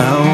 out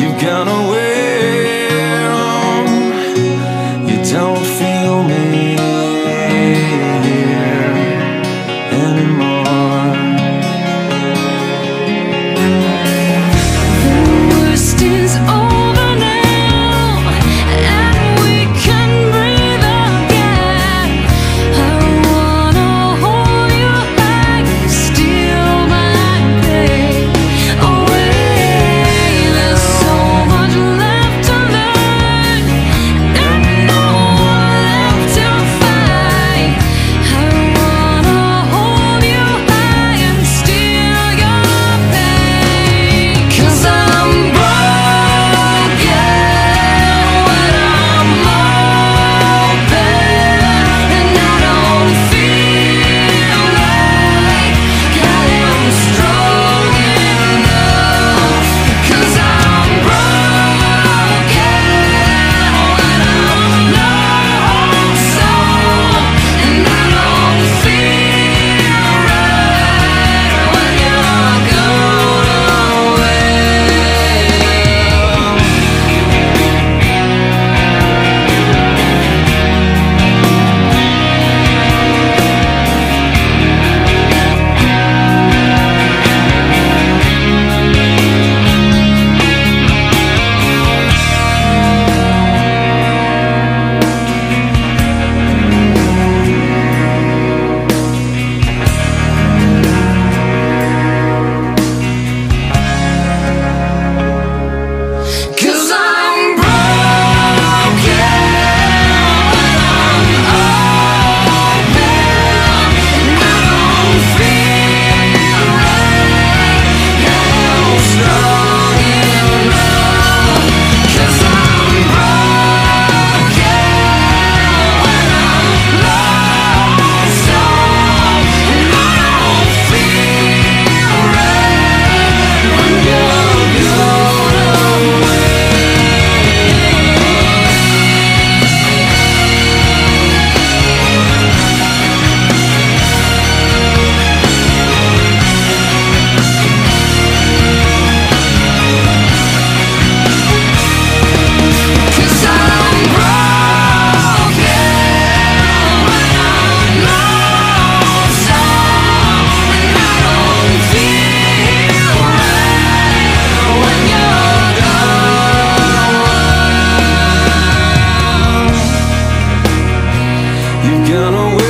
You gotta gonna win